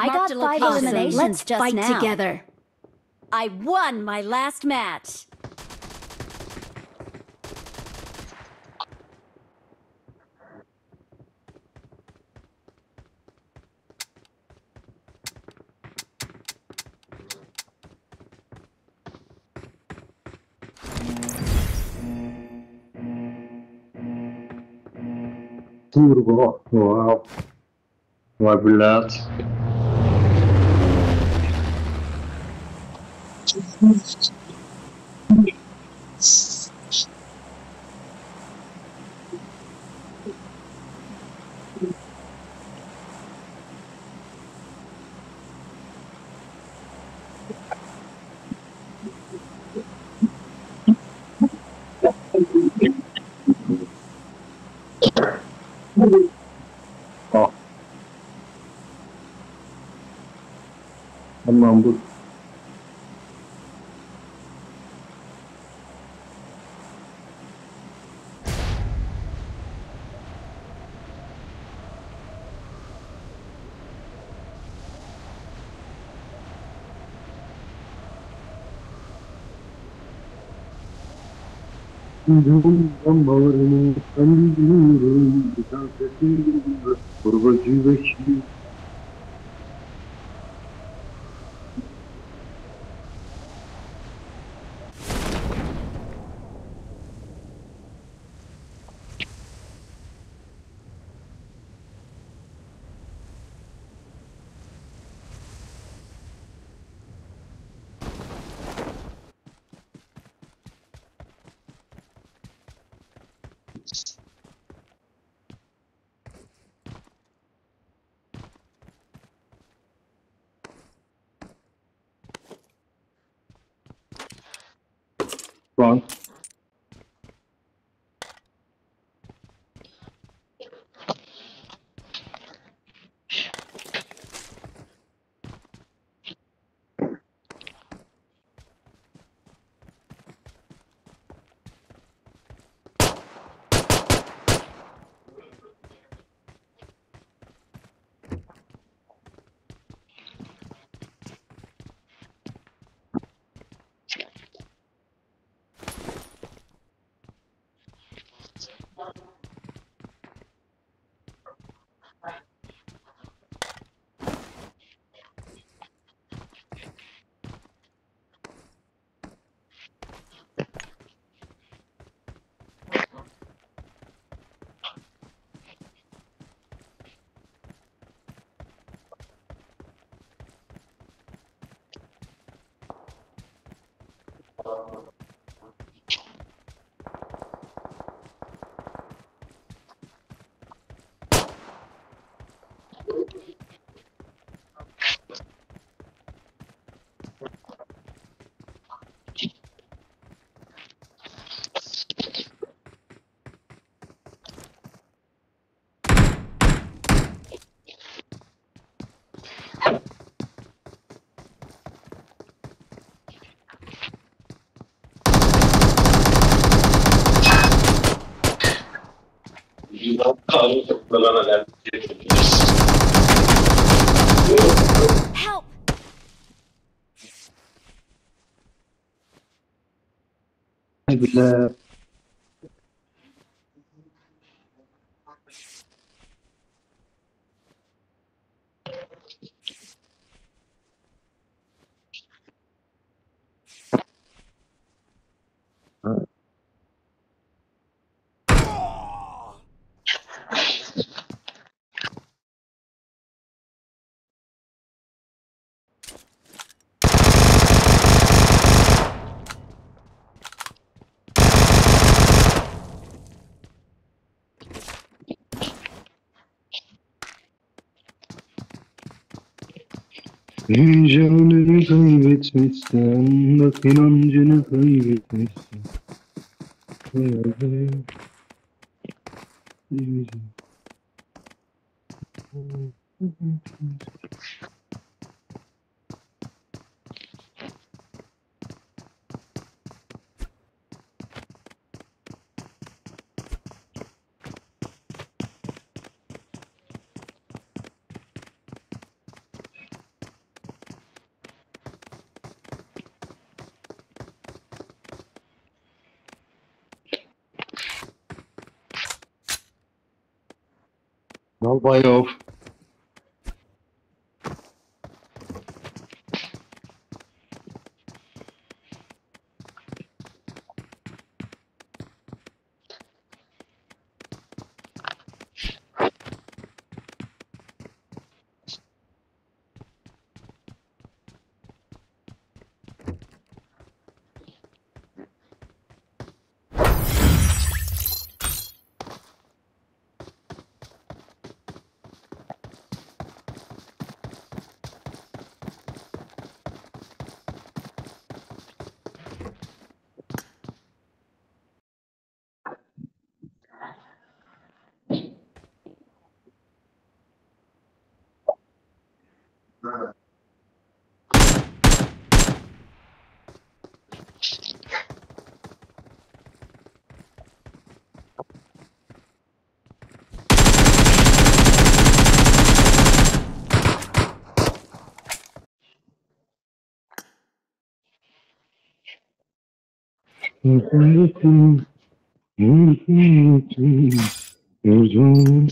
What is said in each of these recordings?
I got five location. eliminations Let's just fight now. together. I won my last match. Turbo. Wow. Wat belaat. Oh. Tamam bu. सिन्धुं ब्रह्मवर्णि कन्दूरं Zamanı sanıyorum, bir Bekliyor. Şu Help! Bile Heyecanını kaybetmişsen Bak inancını kaybetmişsen Heyecanını Não, vai, Alfa. Kaybetmişsin Hayal Dalbayov. Uzun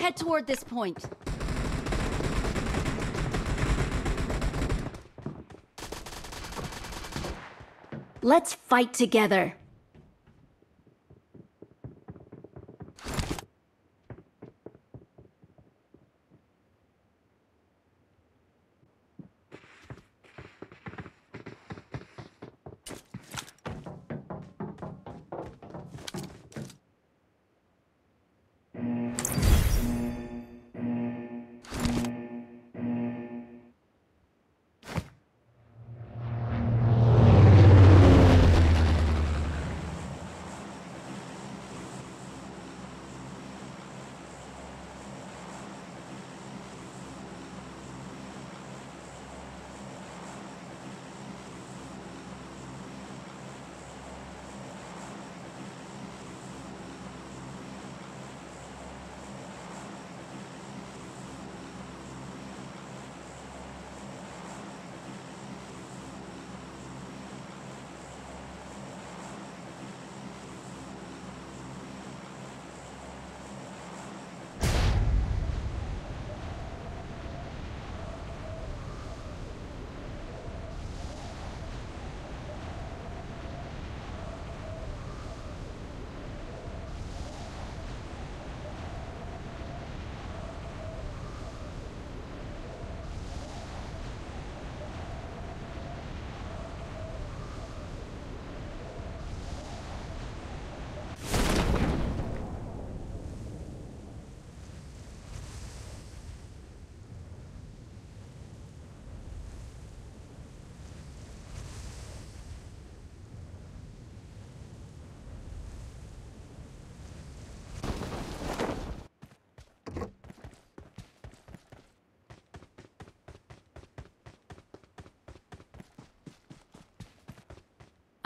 Head toward this point. Let's fight together.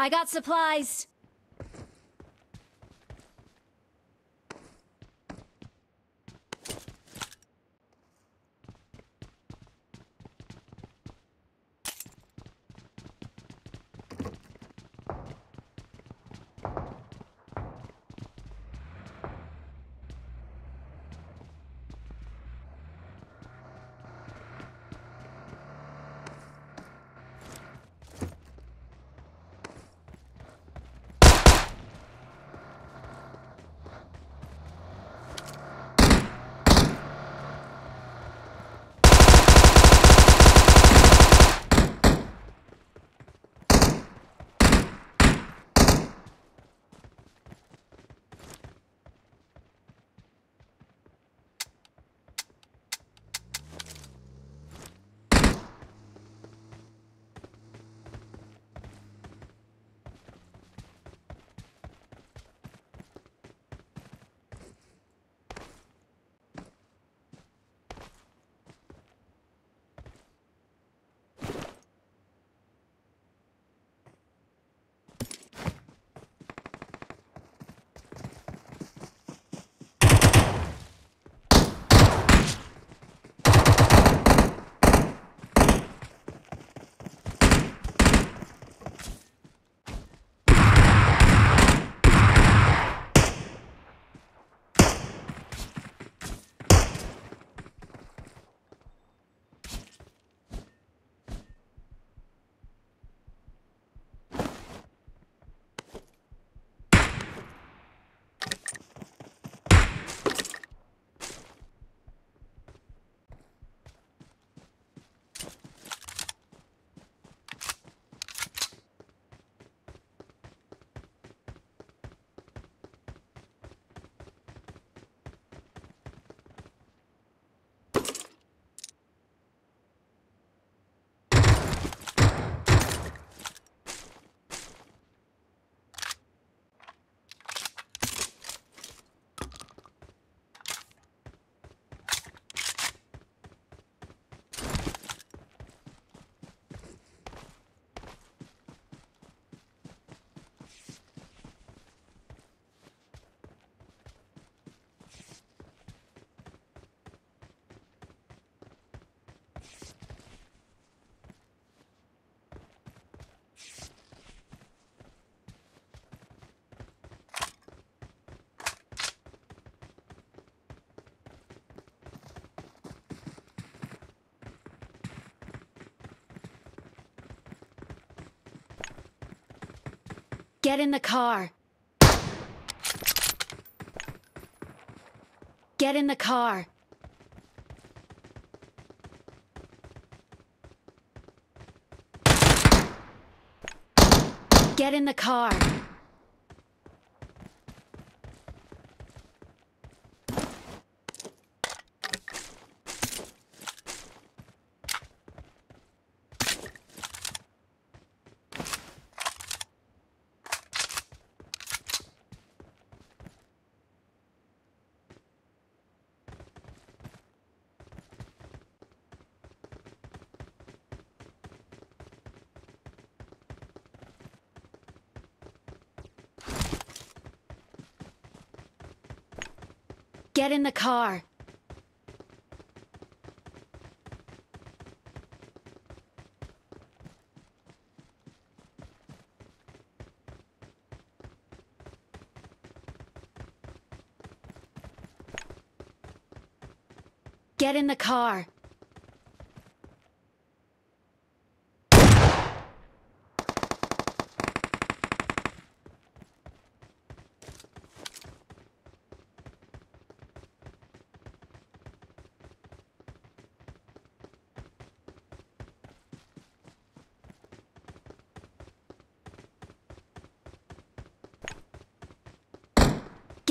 I got supplies. Get in the car. Get in the car. Get in the car. Get in the car. Get in the car.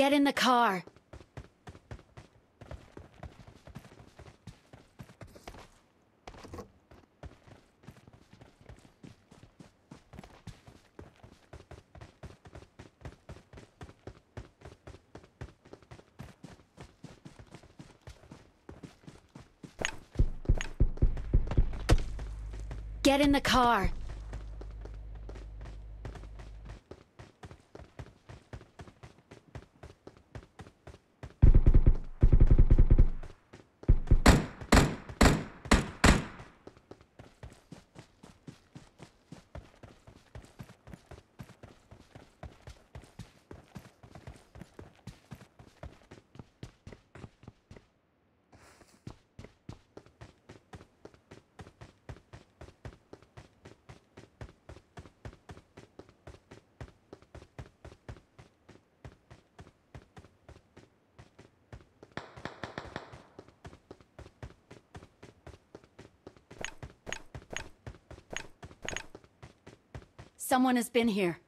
Get in the car. Get in the car. Someone has been here.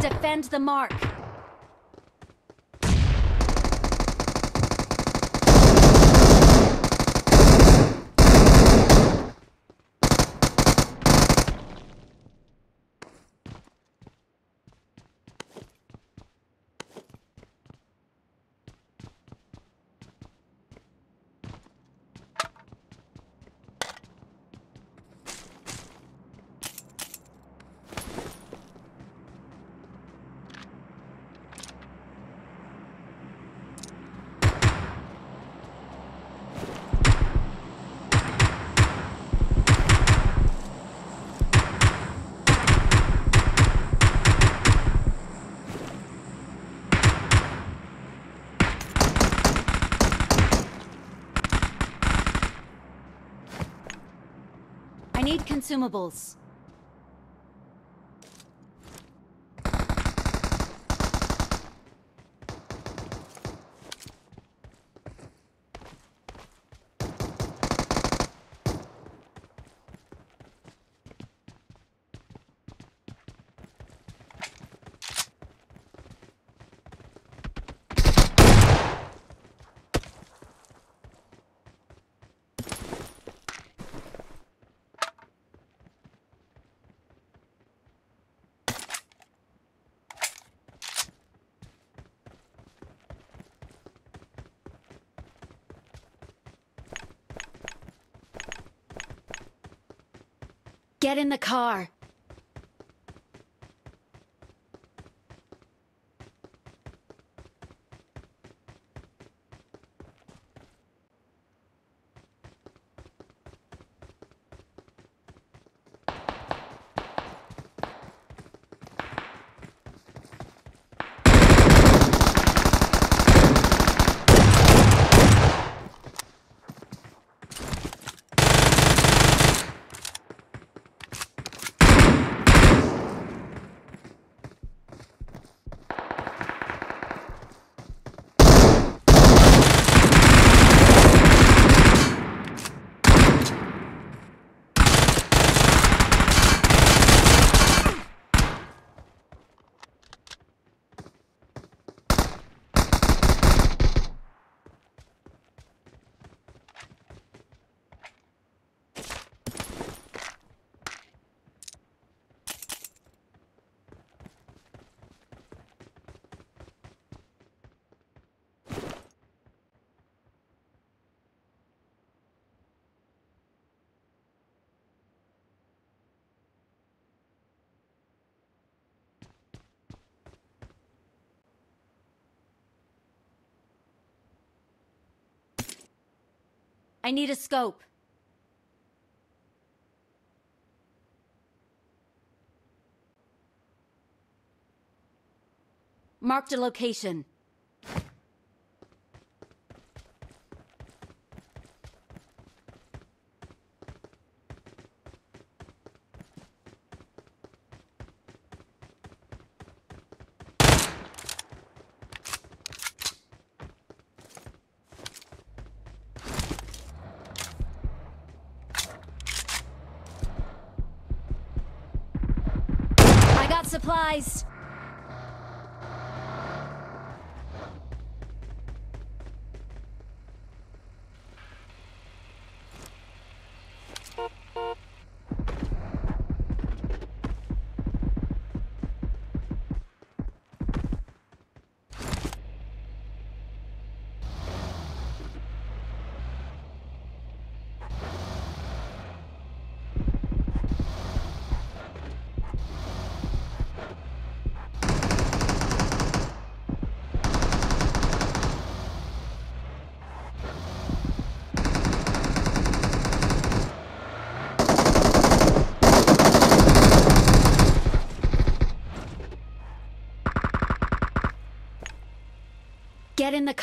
Defend the mark. I need consumables. Get in the car. I need a scope. Marked a location. I got supplies.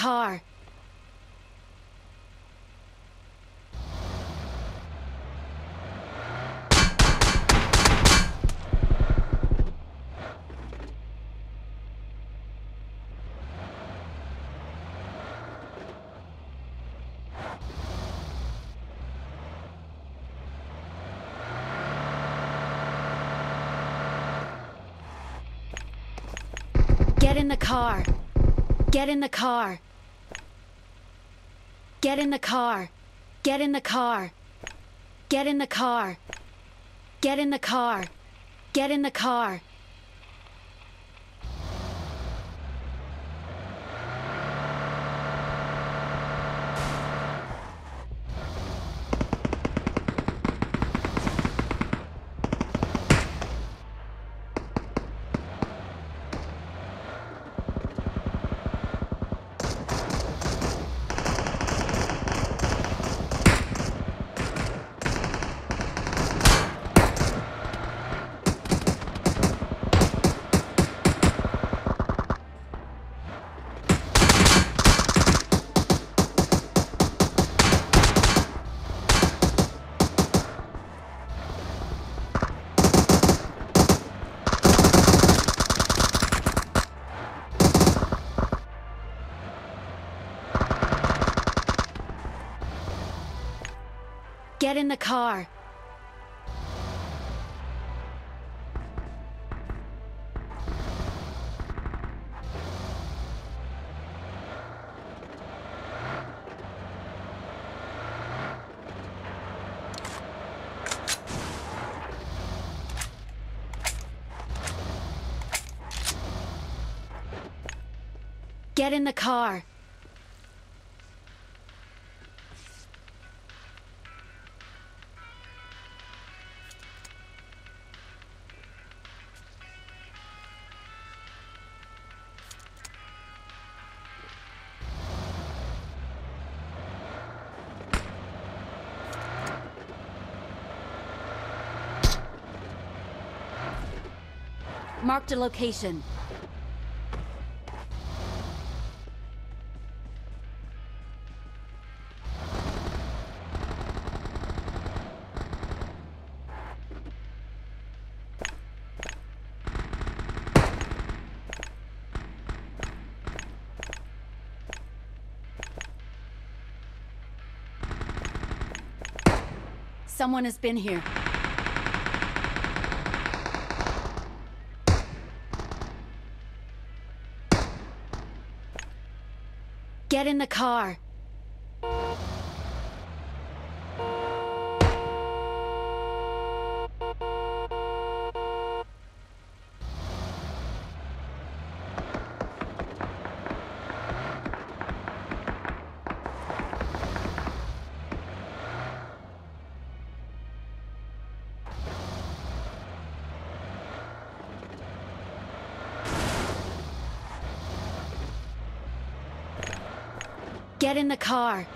Car. Get in the car. Get in the car. Get in the car. Get in the car. Get in the car. Get in the car. Get in the car. Get in the car. Get in the car. Marked a location. Someone has been here. Get in the car. Get in the car.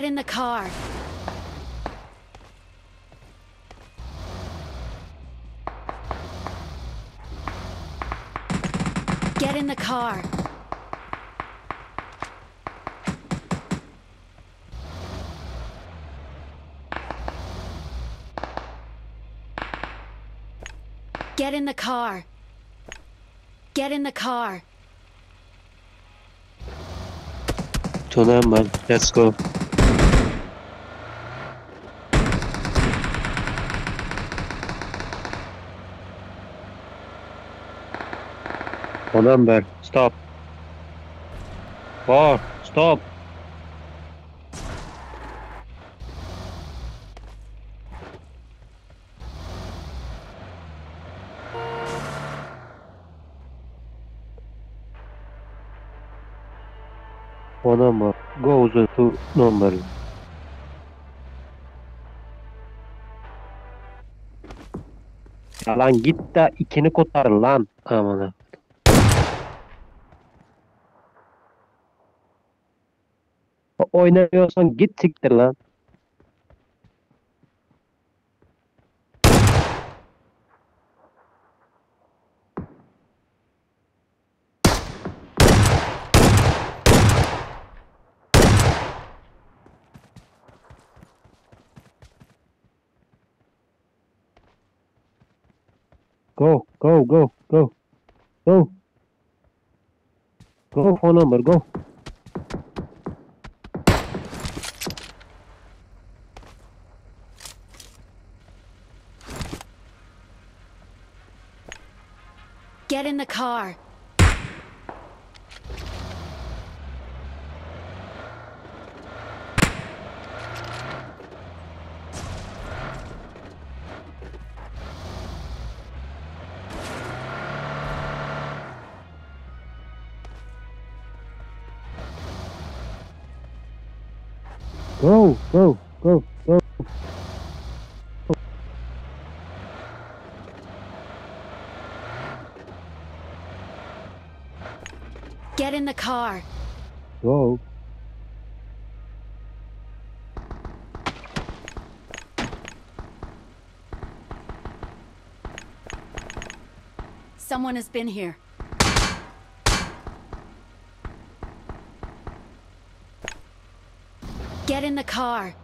Get in the car. Get in the car. Get in the car. Get in the car. Tonem var. Let's go. Tonem Stop. Bar. Stop. Phone number goes to number. Lan git de ikini kotar lan. Amına. Oynamıyorsan git siktir lan. Go, go, go, go, go. Go phone number, go. Car. Someone has been here. Get in the car.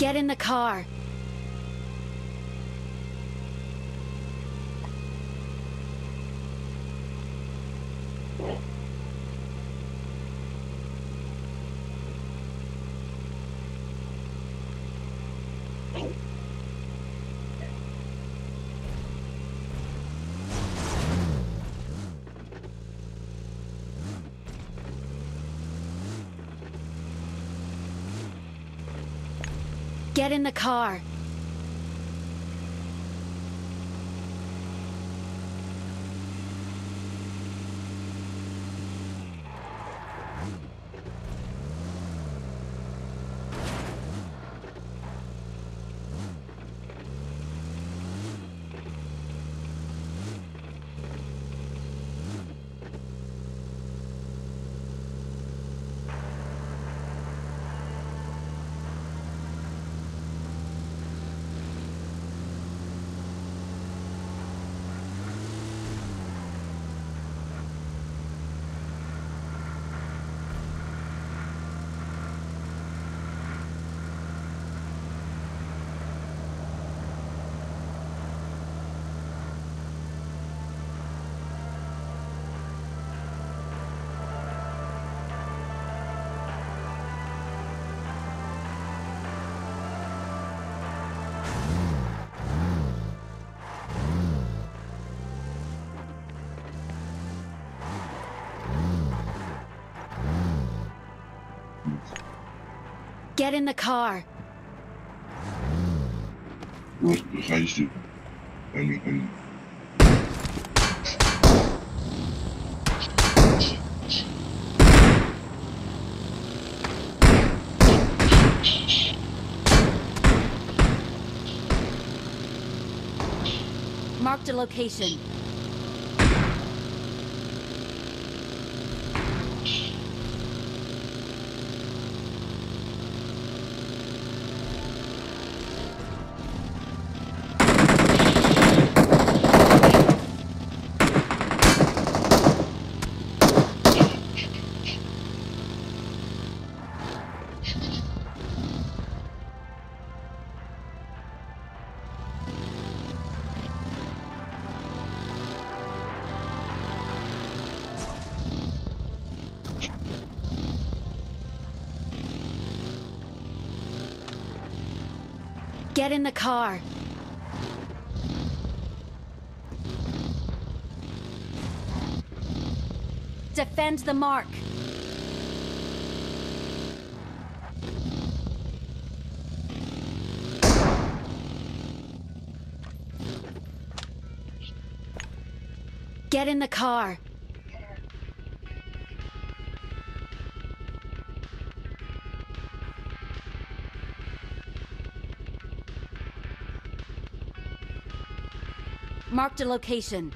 Get in the car. Get in the car. Get in the car. Was reicht dir? Eine, eine. Marked a location. Get in the car. Defend the mark. Get in the car. Marked a location.